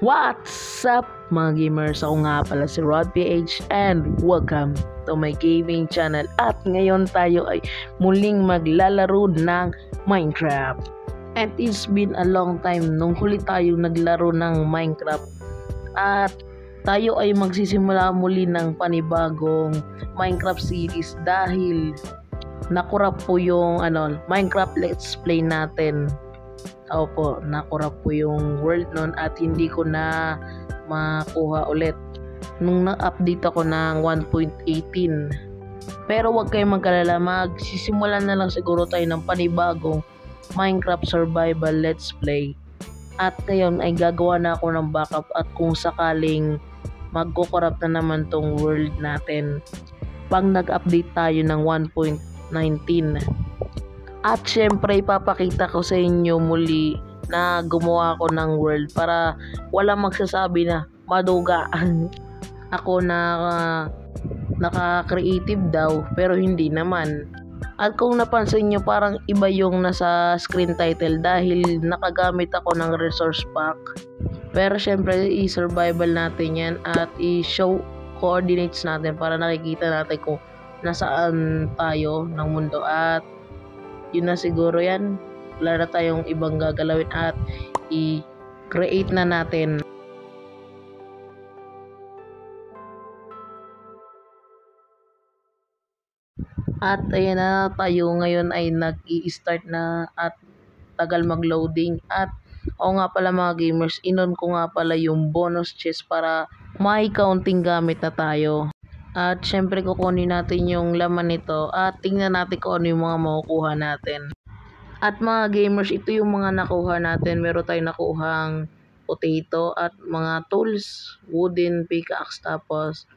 What's up mga gamers? Ako nga pala si RodPH and welcome to my gaming channel. At ngayon tayo ay muling maglalaro ng Minecraft. And it's been a long time. Nung huli tayo naglaro ng Minecraft at tayo ay magsisimula muli ng panibagong Minecraft series dahil nakurap po yung ano, Minecraft Let's Play natin Opo, nakurap po yung world nun at hindi ko na makuha ulit. Nung na-update ako ng 1.18. Pero wag kayong magkalala, magsisimulan na lang siguro tayo ng panibagong Minecraft Survival Let's Play. At ngayon ay gagawa na ako ng backup at kung sakaling magkukorrupt na naman tong world natin pag nag-update tayo ng 1.19 at syempre ipapakita ko sa inyo muli na gumawa ako ng world para wala magsasabi na maduga ako na uh, naka-creative daw pero hindi naman. At kung napansin nyo parang iba yung nasa screen title dahil nakagamit ako ng resource pack. Pero syempre i-survival natin yan at i-show coordinates natin para nakikita natin kung nasaan tayo ng mundo at yun na siguro yan. Wala na tayong ibang gagalawin at i-create na natin. At ayan na tayo ngayon ay nag-i-start na at tagal mag-loading at o nga pala mga gamers, inon ko nga pala yung bonus chest para may counting gamit na tayo. At syempre kukunin natin yung laman nito at tingnan natin kung ano yung mga makukuha natin. At mga gamers, ito yung mga nakuha natin. Meron tayong nakuhang potato at mga tools, wooden pickaxe, tapos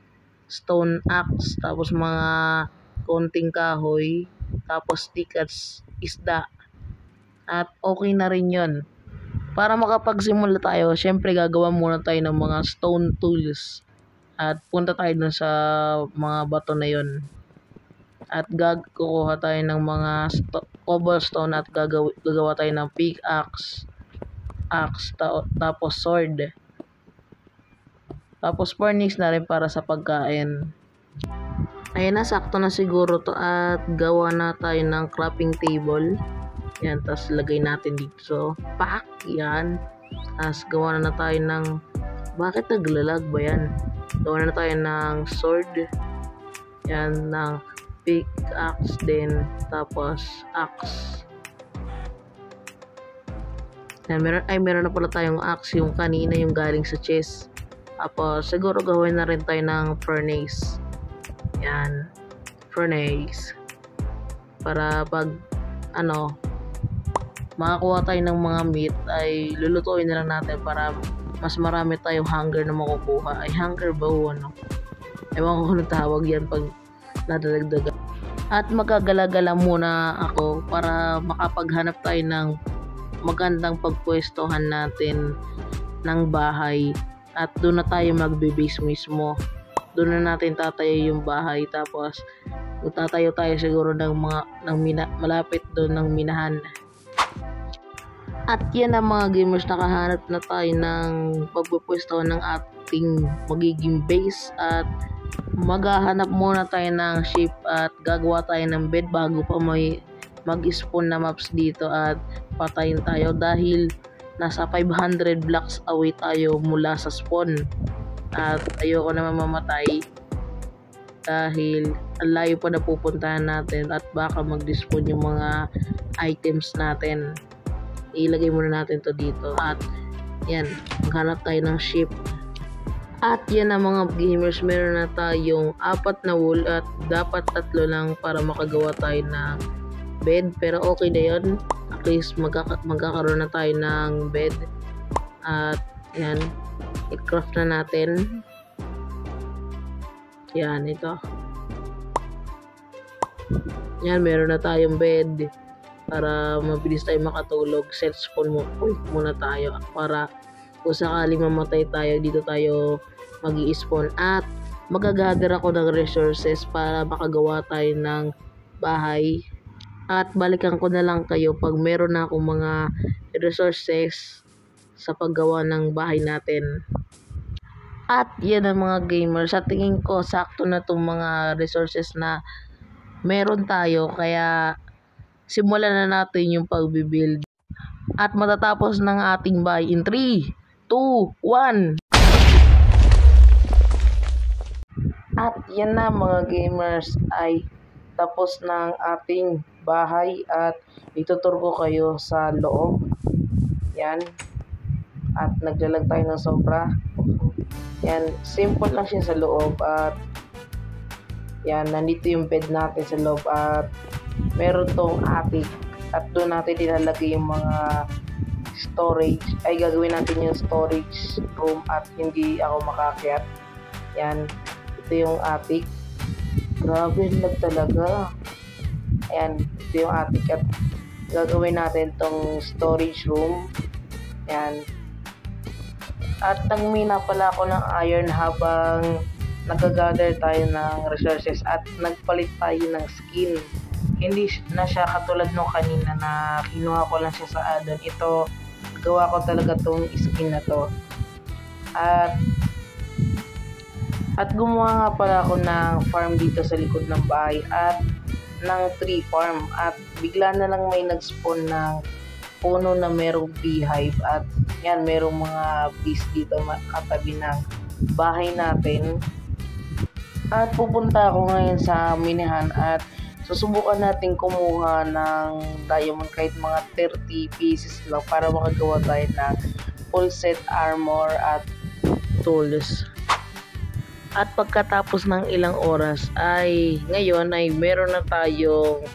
stone axe, tapos mga konting kahoy, tapos stick at isda. At okay na rin yon Para makapagsimula tayo, syempre gagawa muna tayo ng mga stone tools at punta tayo dun sa mga bato na yon. At gagkukuha tayo ng mga cobblestone at gagawa, gagawa tayo ng pickaxe, axe, ta tapos sword. Tapos furnace na rin para sa pagkain. Ayun na, sakto na siguro to at gawa na tayo ng crafting table. Yan, tapos lagay natin dito. So, pack, yan. Tapos gawa na, na tayo ng, bakit naglalag ba yan? Gawa na tayo ng sword. Yan, ng pickaxe din. Tapos, axe. Yan, meron, ay, meron na pala tayong axe. Yung kanina, yung galing sa chest. Tapos, siguro gawin na rin tayo ng furnace. Yan. Furnace. Para pag, ano, makakuha tayo ng mga meat, ay lulutuin na lang natin para mas marami tayong hunger na makukuha. Ay, hunger ba o ano? Ewan ko kung tawag yan pag nadadagdagan. At magkagalagala muna ako para makapaghanap tayo ng magandang pagpwestohan natin ng bahay. At doon na tayo magbe-base mismo. Doon na natin tatayo yung bahay. Tapos, tatayo tayo siguro ng mga ng mina, malapit doon ng minahan at yan ang mga gamers, nakahanap na tayo ng pagpupwesto ng ating magiging base at maghahanap muna tayo ng ship at gagawa tayo ng bed bago pa may mag-spawn na maps dito at patayin tayo dahil nasa 500 blocks away tayo mula sa spawn. At ayoko na mamamatay dahil layo pa na pupuntahan natin at baka mag-despawn yung mga items natin ilagay muna natin to dito. At yan maghanap tayo ng ship. At yan ang mga gamers meron na tayong apat na wool at dapat tatlo lang para makagawa tayo ng bed. Pero okay na yun. At least magkaka magkakaroon na tayo ng bed. At yan i-craft na natin. Yan ito. Yan meron na tayong bed para mabilis tayo makatulog set spawn point muna tayo para kung sakaling mamatay tayo dito tayo mag spawn at magagather ako ng resources para makagawa tayo ng bahay at balikan ko na lang kayo pag meron na akong mga resources sa paggawa ng bahay natin. At yan ang mga gamers. Sa tingin ko, sakto na itong mga resources na meron tayo. Kaya simulan na natin yung pagbibuild. At matatapos ng ating bahay in 3, 2, 1. At yan na mga gamers ay tapos ng ating bahay at itutur ko kayo sa loob. Yan. At naglalag tayo ng sobra. Yan. Simple lang siya sa loob at yan. Nandito yung bed natin sa loob at meron tong attic at doon natin dinalagay yung mga storage. Ay gagawin natin yung storage room at hindi ako makakyat yan. Ito yung attic grabe lag talaga. Ayan ito yung attic at gagawin natin tong storage room. Yan at nagmina pala ako ng iron habang nagagather tayo ng resources at nagpalit tayo ng skin hindi na siya katulad nung kanina na kinuha ko lang siya sa addon. Ito, gawa ko talaga tong skin na to. At at gumawa nga pala ako ng farm dito sa likod ng bahay at ng tree farm at bigla na lang may nag-spawn ng puno na merong beehive at yan merong mga bees dito katabi ng bahay natin at pupunta ako ngayon sa minihan at susubukan natin kumuha ng diamond kahit mga 30 pieces lang para makagawa tayo ng full set armor at tools. At pagkatapos ng ilang oras ay ngayon ay meron na tayong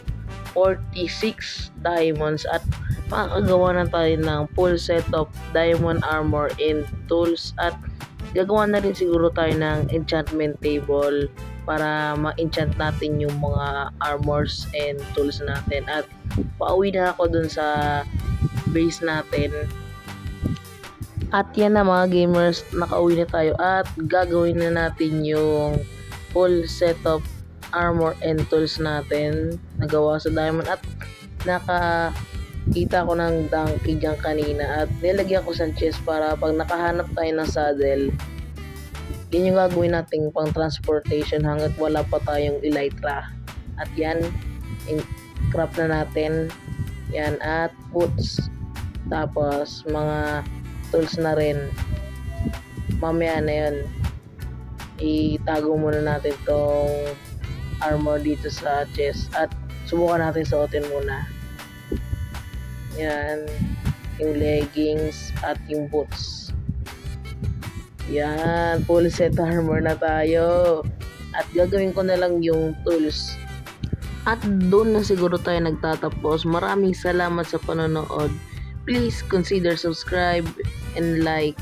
46 diamonds at makakagawa na tayo ng full set of diamond armor and tools at gagawa na rin siguro tayo ng enchantment table para ma-enchant natin yung mga armors and tools natin. At pauwi na ako dun sa base natin. At yan na mga gamers, nakauwi na tayo at gagawin na natin yung full set of armor and tools natin nagawa sa diamond at naka ko ng donkey dyan kanina at nilagyan ko sa chest para pag nakahanap tayo ng saddle yan yung gagawin nating pang transportation hanggat wala pa tayong elytra. At yan, crop na natin. Yan, at boots. Tapos, mga tools na rin. Mamaya na yun. Itago muna natin tong armor dito sa chest. At subukan natin suotin muna. Yan. Yung leggings at yung boots. Yan, full set armor na tayo. At gagawin ko na lang yung tools. At doon na siguro tayo nagtatapos. Maraming salamat sa panonood. Please consider subscribe and like.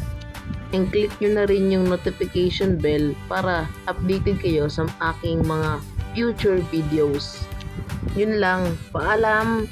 And click nyo na rin yung notification bell para updated kayo sa aking mga future videos. Yun lang. Paalam!